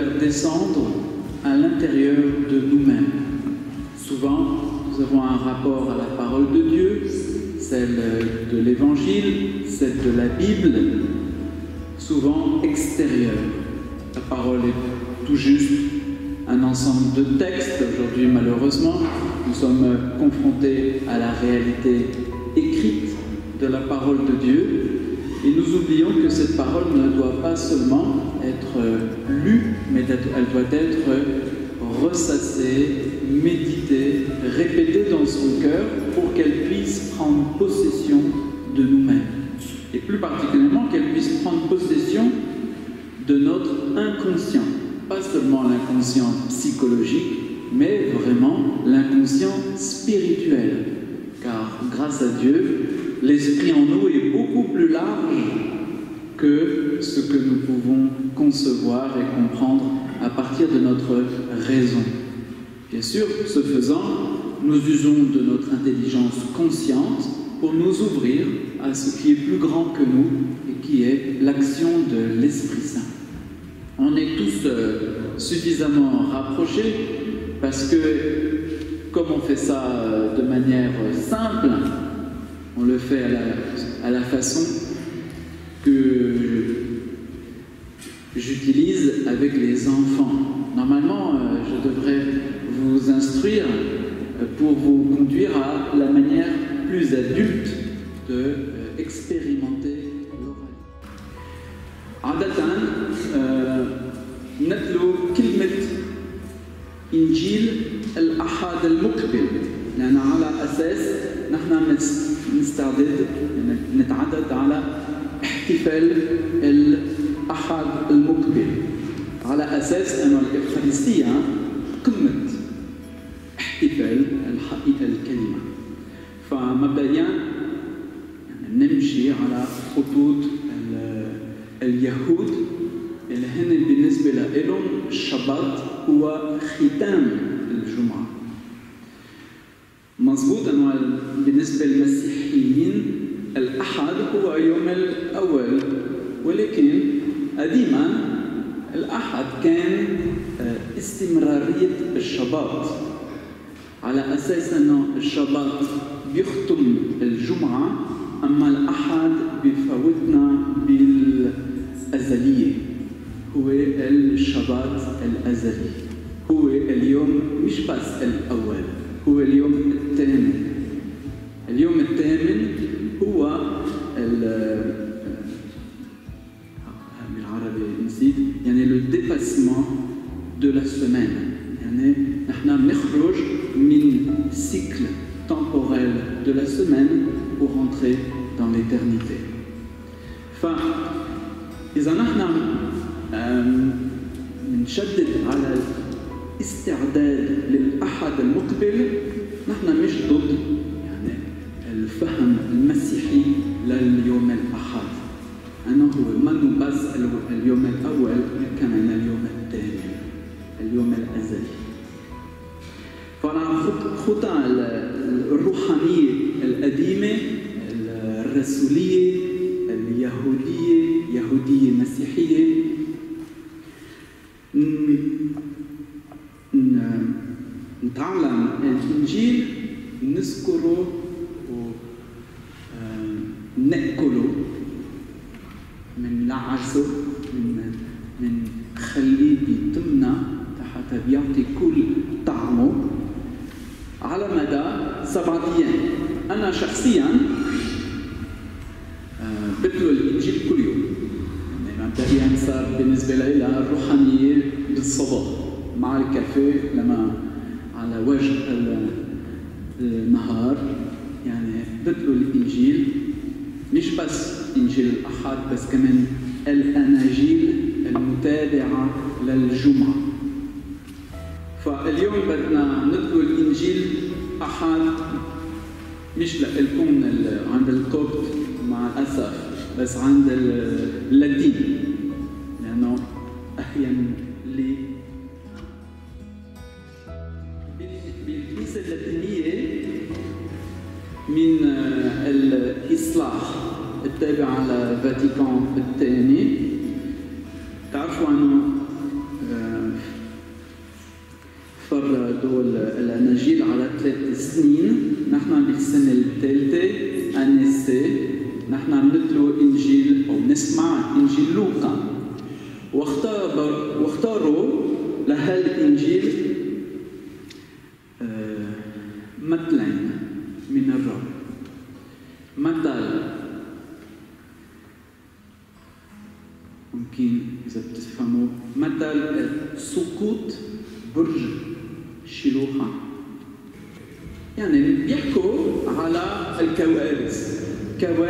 faire descendre à l'intérieur de nous-mêmes. Souvent, nous avons un rapport à la parole de Dieu, celle de l'Évangile, celle de la Bible, souvent extérieure. La parole est tout juste un ensemble de textes. Aujourd'hui, malheureusement, nous sommes confrontés à la réalité écrite de la parole de Dieu et nous oublions que cette parole ne doit pas seulement être lue, mais elle doit être ressassée, méditée, répétée dans son cœur pour qu'elle puisse prendre possession de nous-mêmes. Et plus particulièrement qu'elle puisse prendre possession de notre inconscient. Pas seulement l'inconscient psychologique, mais vraiment l'inconscient spirituel. Car grâce à Dieu, l'esprit en nous est beaucoup plus large que ce que nous pouvons concevoir et comprendre à partir de notre raison. Bien sûr, ce faisant, nous usons de notre intelligence consciente pour nous ouvrir à ce qui est plus grand que nous et qui est l'action de l'Esprit Saint. On est tous euh, suffisamment rapprochés parce que comme on fait ça euh, de manière simple, on le fait à la, façon que j'utilise avec les enfants. Normalement, euh, je devrais vous instruire pour vous conduire à la manière plus adulte d'expérimenter l'oral. عادة نتلو كلمة إنجيل الأحد المقبل لأن على أساس نحن نستعدد نتعدد على احتفال الأحد المقبل. على أساس أن الإفخارستية قمة احتفال الحقيقة الكلمة فمبدئيا نمشي على خطوط اليهود. اللي هن بالنسبة لهم الشباط هو ختام الجمعة. انه بالنسبة للمسيحيين الأحد هو يوم الأول. ولكن قديما الأحد كان آه، استمرارية الشباط. على أساس أنه الشباط بيختم الجمعة أما الأحد بفوتنا بالأزلية. هو الشباط الأزلي. هو اليوم مش بس الأول. هو اليوم الثامن اليوم الثامن هو بالعربي نسيت يعني لو ديباسمون دو لا سيمين يعني نحن بنخرج من cycle temporel de la semaine pour rentrer dans l'éternité. فإذا نحن بنشدد على الاستعداد للأحد المقبل نحن مش ضد يعني الفهم المسيحي لليوم الأحد. أنه هو منه بس اليوم الأول كمان اليوم الثاني؟ اليوم الأزلي. فعلى خطى الروحانية القديمة الرسولية اليهودية يهودية مسيحية نتعلم الإنجيل نذكره ونأكله من لعسه من من خليه بيتمنا حتى بيعطي كل طعمه على مدى سبعة أيام. أنا شخصيا بتلو الإنجيل كل يوم. يعني مبدئيا صار بالنسبة لي الروحانية بالصباح مع الكافيه لما على وجه النهار يعني بتلو الإنجيل مش بس إنجيل الأحد بس كمان الأناجيل المتابعة للجمعة. فاليوم بدنا نتلو الإنجيل أحد مش لكم عند القبط مع الأسف بس عند اللاتين إنجيل لوقا. واختار واختاروا لهالإنجيل آه، مثلين من الرب. مثل ممكن إذا بتفهموا. مثل سقوط برج شيلوها يعني بيحكوا على الكوارث. كوارث.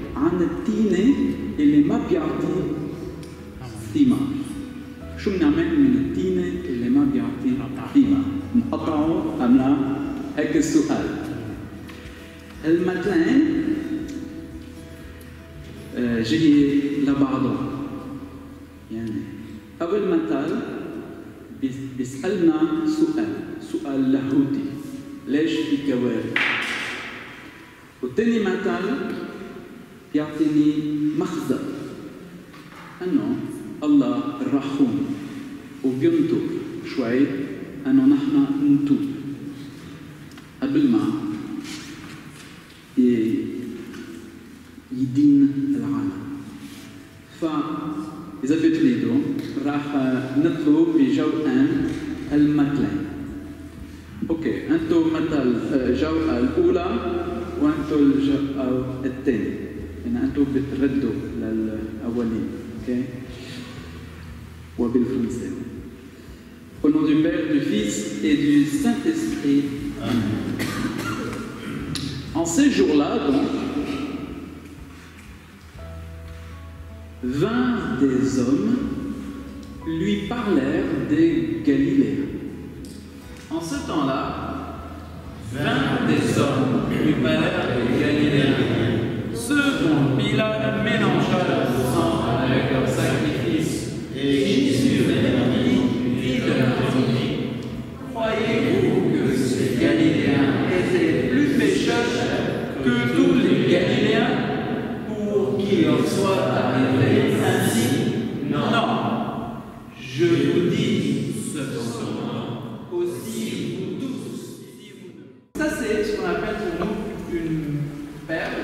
عن التينة اللي ما بيعطي ثمار. شو بنعمل من التينة اللي ما بيعطي ثمار؟ نقطعه أم لا؟ هيك السؤال. المثلين آه، جاي لبعضهم. يعني أول مثل بيس- بيسألنا سؤال سؤال لاهوتي ليش في كوارث والتاني مثل بيعطيني مخزن. انه الله الرحوم وبينطر شوي. انه نحن نتوب. قبل ما يدين العالم. فإذا بتريدوا راح نطلب بجو أن المثلين. أوكي أنتم مثل الجوقة الأولى وأنتم الجوقة الثانية يعني أنتم بتردوا للأولين أوكي وبالفرنسي Au nom du Père, du Fils et du Saint-Esprit. En ces jours-là, donc, vinrent des hommes lui parlèrent des Galiléens. En ce temps-là, vinrent des hommes lui parlèrent des Galiléens, ceux dont Pilate mélangea leur sang avec leur sacrifice. Et Jésus répondit, dit de leur dit, Croyez-vous que ces Galiléens étaient plus pécheurs que tous les Galiléens pour qu'il leur soit arrivé ainsi Non. Je vous dis cependant, aussi vous tous, si vous ne- Ça, c'est ce qu'on appelle pour nous une perle.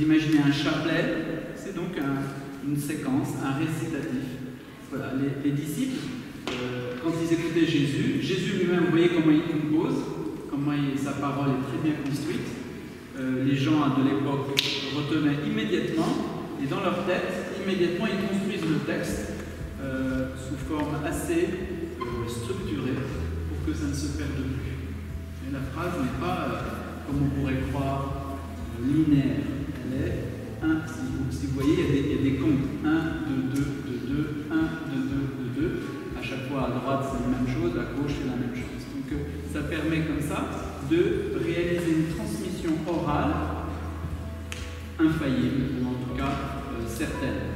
Imaginez un chapelet, c'est donc un- une séquence, un récitatif. Voilà, les, les disciples, euh, quand ils écoutaient Jésus, Jésus lui-même, vous voyez comment il compose, comment sa parole est très bien construite. Euh, les gens de l'époque retenaient immédiatement, et dans leur tête, immédiatement, ils construisent le texte euh, sous forme assez structurée pour que ça ne se perde plus. Et la phrase n'est pas, comme on pourrait croire, linéaire. Si vous, voyez, il y, a des, comptes 1, 2, 2, 2, 2, 1, 2, 2, 2, 2. À chaque fois, à droite, c'est la même chose, à gauche, c'est la même chose. Donc, euh, ça permet comme ça de réaliser une transmission orale infaillible, ou en tout cas euh, certaine,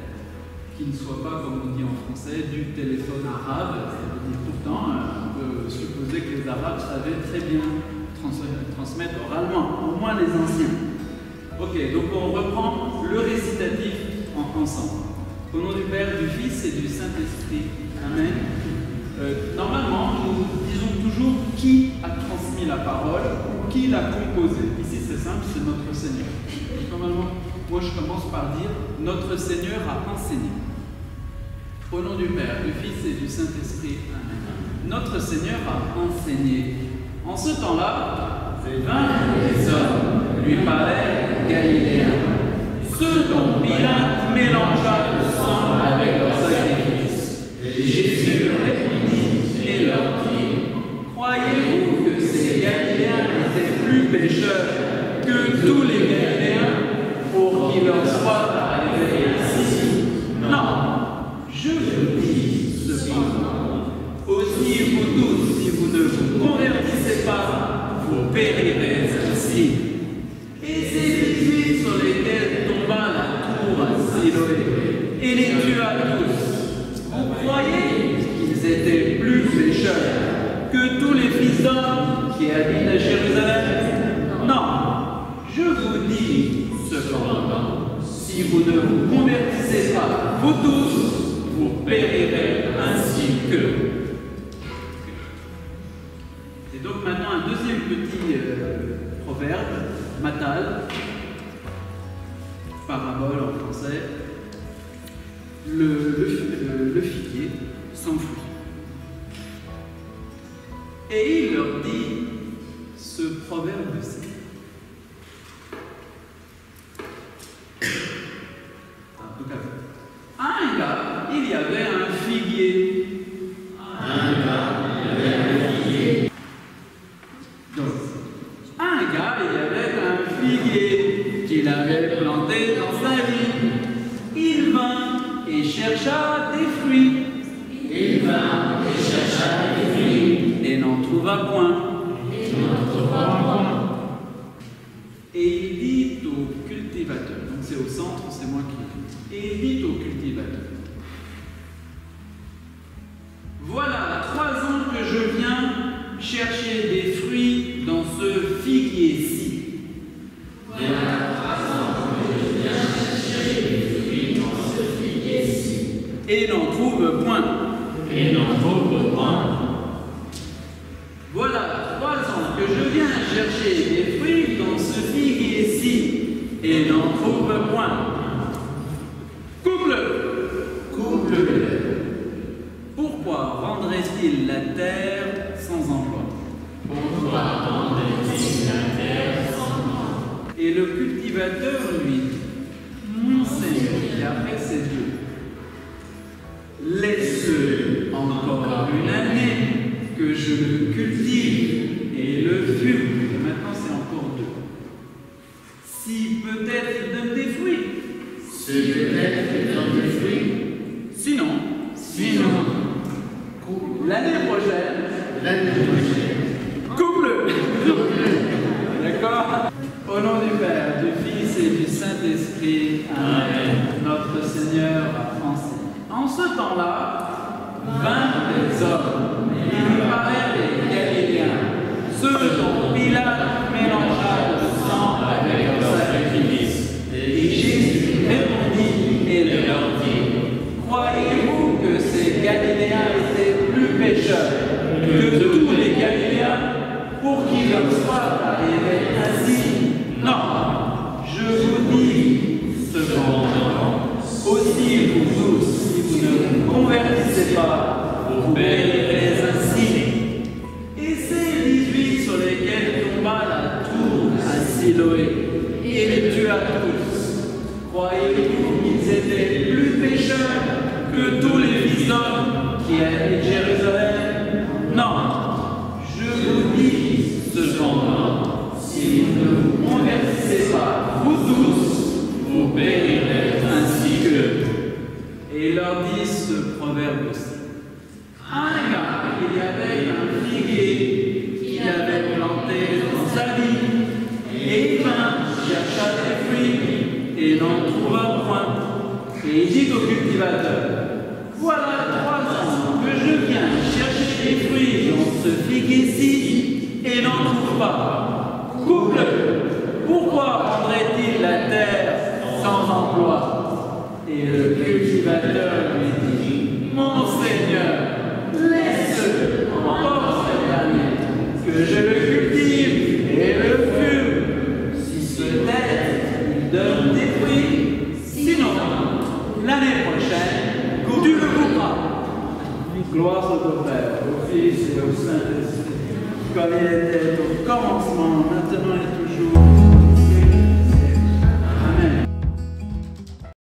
qui ne soit pas, comme on dit en français, du téléphone arabe. Dire pourtant, euh, on peut supposer que les Arabes savaient très bien trans- transmettre oralement, au moins les anciens. Ok, donc on reprend le récitatif en- ensemble. Au nom du Père, du Fils et du Saint-Esprit. Amen. Euh, normalement, nous disons toujours qui a transmis la parole ou qui l'a composée. Ici, c'est simple, c'est notre Seigneur. Normalement, moi, je commence par dire notre Seigneur a enseigné. Au nom du Père, du Fils et du Saint-Esprit. Amen. Notre Seigneur a enseigné. En ce temps-là, vingt des hommes lui parlaient galiléens, ceux dont Pilate mélangea le sang avec leur sacrifice. Et Jésus répondit et leur dit Croyez-vous que ces Galiléens étaient plus pécheurs Si vous ne vous convertissez pas, vous tous, vous périrez ainsi que. C'est donc maintenant un deuxième petit euh, proverbe, matal, parabole en français. Le, le, le figuier s'enfuit. Et il leur dit ce proverbe de Élite au cultivateur. Donc c'est au centre, c'est moi qui Élite au cultivateur. Voilà trois ans que je viens chercher des cherchez des fruits dans ce figue ici, et n'en trouve point. Couple Couple Pourquoi rendrait-il la terre sans emploi? Pourquoi rendrait-il la terre sans emploi? Et le cultivateur, lui, Béniraient ainsi. Et ces 18 sur lesquels tomba la tour à Siloé et le tuent à tous, croyez-vous qu'ils étaient plus pécheurs que tous les fils d'hommes qui habitent Jérusalem? Non. Je vous dis ce jour-là: s'ils ne vous convertissez pas, vous tous, vous béniraient ainsi que eux. Et leur dit ce proverbe: Et il dit au cultivateur, commencement, maintenant et